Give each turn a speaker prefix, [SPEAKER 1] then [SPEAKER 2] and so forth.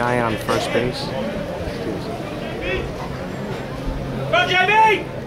[SPEAKER 1] guy on first base.
[SPEAKER 2] Go, Jamie!